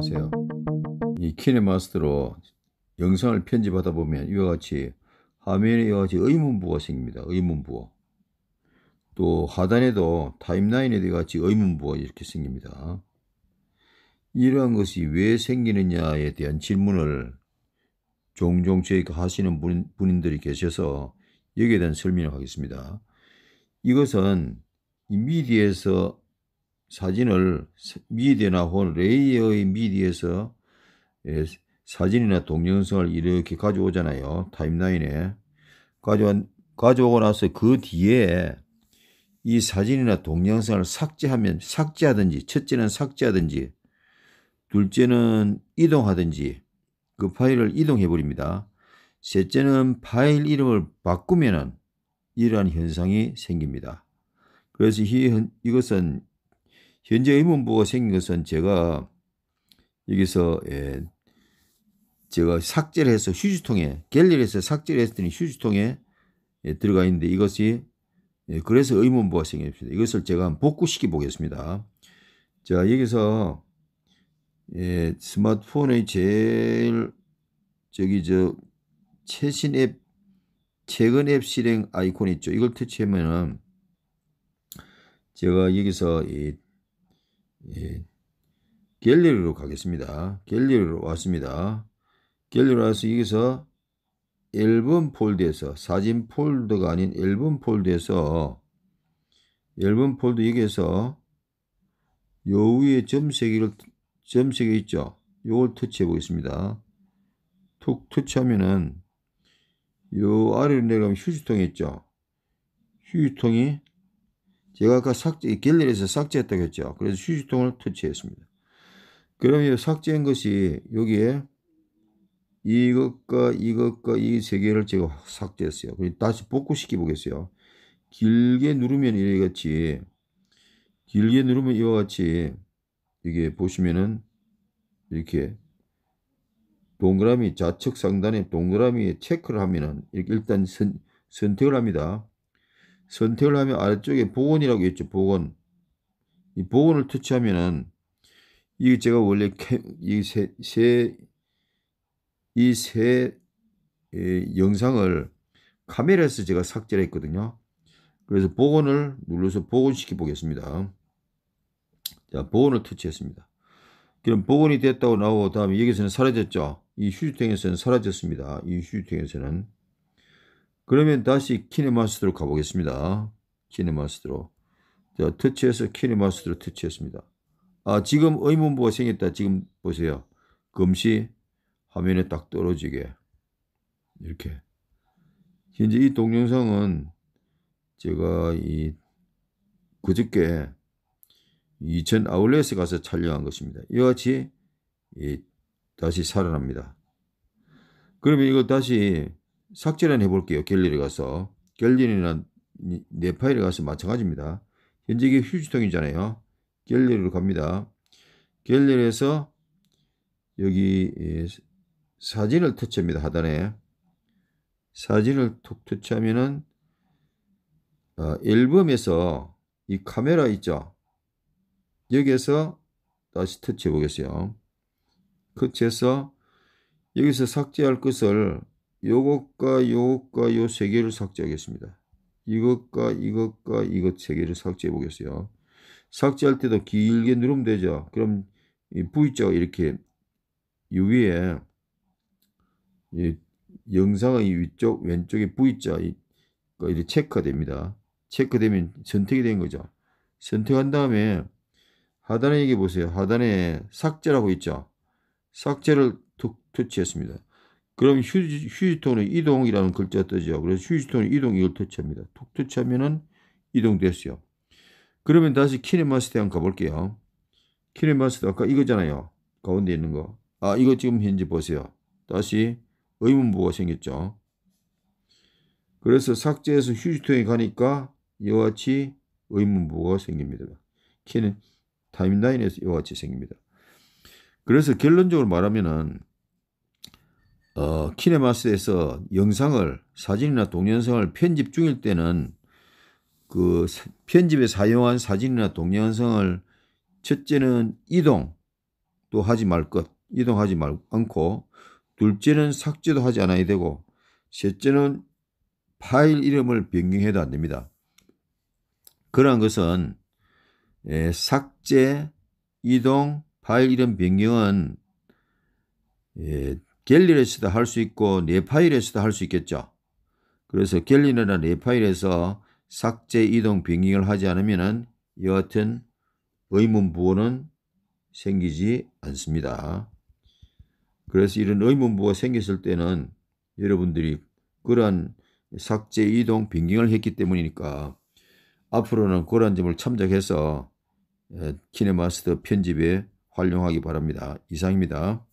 안녕하세요. 이 키네마스터로 영상을 편집하다 보면 이와 같이 화면에 이와 같이 의문부가 생깁니다. 의문부호. 또 하단에도 타임라인에 이와 같이 의문부가 이렇게 생깁니다. 이러한 것이 왜 생기느냐에 대한 질문을 종종 저희가 하시는 분, 분들이 계셔서 여기에 대한 설명을 하겠습니다. 이것은 이 미디어에서 사진을 미디어나 혹은 layer의 미디어에서 예, 사진이나 동영상을 이렇게 가져오잖아요. timeline에. 가져와, 가져오고 나서 그 뒤에 이 사진이나 동영상을 삭제하면 삭제하든지 첫째는 삭제하든지 둘째는 이동하든지 그 파일을 이동해 버립니다. 셋째는 파일 이름을 바꾸면은 이러한 현상이 생깁니다. 그래서 이, 이것은 현재 의문부가 생긴 것은 제가 여기서 예, 제가 삭제를 해서 휴지통에 갤러리에서 삭제를 했더니 휴지통에 예, 들어가 있는데 이것이 예, 그래서 의문부가 생겼습니다. 이것을 제가 복구시켜 보겠습니다. 자 여기서 예, 스마트폰의 제일 저기 저 최신 앱 최근 앱 실행 아이콘 있죠. 이걸 터치하면은 제가 여기서 이, 이 갤러리로 가겠습니다. 갤러리로 왔습니다. 갤러리로 와서 여기서 앨범 폴더에서 사진 폴더가 아닌 앨범 폴더에서 앨범 폴더 여기에서 요 위에 점 세 개를 점세개 있죠. 요걸 터치해 보겠습니다. 툭 터치하면은 요 아래로 내려가면 휴지통이 있죠. 휴지통이 제가 아까 삭제 갤러리에서 삭제했다고 했죠. 그래서 휴지통을 터치했습니다. 그러면 삭제한 것이 여기에 이것과 이것과 이 세 개를 제가 삭제했어요. 그리고 다시 복구시켜 보겠어요. 길게 누르면 이와 같이 길게 누르면 이와 같이 이게 보시면은 이렇게 동그라미 좌측 상단에 동그라미에 체크를 하면은 이렇게 일단 선, 선택을 합니다. 선택을 하면 아래쪽에 복원이라고 있죠. 복원. 이 복원을 터치하면은 이게 제가 원래 이세 이세 영상을 카메라에서 제가 삭제를 했거든요. 그래서 복원을 눌러서 복원시켜 보겠습니다. 자, 복원을 터치했습니다. 그럼 복원이 됐다고 나오고 다음에 여기서는 사라졌죠. 이 휴지통에서는 사라졌습니다. 이 휴지통에서는. 그러면 다시 키네마스터로 가보겠습니다. 키네마스터로. 자, 터치해서 키네마스터로 터치했습니다. 아, 지금 의문부가 생겼다. 지금 보세요. 금시 화면에 딱 떨어지게. 이렇게. 현재 이 동영상은 제가 이 그저께 이천 아울렛에 가서 촬영한 것입니다. 이와 같이 이 다시 살아납니다. 그러면 이거 다시 삭제를 해볼게요. 갤러리 가서. 갤러리나 내 파일에 가서 마찬가지입니다. 현재 이게 휴지통이잖아요. 갤러리로 갑니다. 갤러리에서 여기 사진을 터치합니다. 하단에. 사진을 톡 터치하면은 어, 앨범에서 이 카메라 있죠. 여기에서 다시 터치해 보겠어요. 터치해서 여기서 삭제할 것을 요것과 요것과 요 세 개를 삭제하겠습니다. 이것과 이것과 이것 세 개를 삭제해 보겠어요. 삭제할 때도 길게 누르면 되죠. 그럼 이 V자가 이렇게 이 위에 이 영상의 위쪽 왼쪽에 V자 이렇게 체크가 됩니다. 체크되면 선택이 된 거죠. 선택한 다음에 하단에 여기 보세요. 하단에 삭제라고 있죠. 삭제를 툭 터치했습니다. 그럼 휴지, 휴지통은 이동이라는 글자 뜨죠. 그래서 휴지통은 이동 이걸 터치합니다. 툭 터치하면은 이동됐어요. 그러면 다시 키네마스터 한번 가볼게요. 키네마스터 아까 이거잖아요. 가운데 있는 거. 아 이거 지금 현재 보세요. 다시 의문부가 생겼죠. 그래서 삭제해서 휴지통에 가니까 이와 같이 의문부가 생깁니다. 키는 타임라인에서 이와 같이 생깁니다. 그래서 결론적으로 말하면은 어, 키네마스에서 영상을 사진이나 동영상을 편집 중일 때는 그 편집에 사용한 사진이나 동영상을 첫째는 이동 또 하지 말 것, 이동하지 말 않고 둘째는 삭제도 하지 않아야 되고 셋째는 파일 이름을 변경해도 안 됩니다. 그러한 것은 예, 삭제, 이동, 파일 이름 변경은 예, 갤리에서도 할 수 있고 내 파일에서도 할 수 있겠죠. 그래서 갤리나 내 파일에서 삭제, 이동, 변경을 하지 않으면 여하튼 의문 부호는 생기지 않습니다. 그래서 이런 의문 부호가 생겼을 때는 여러분들이 그러한 삭제, 이동, 변경을 했기 때문이니까 앞으로는 그러한 점을 참작해서 키네마스터 편집에 활용하기 바랍니다. 이상입니다.